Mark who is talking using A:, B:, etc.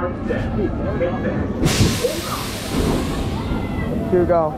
A: Here we go.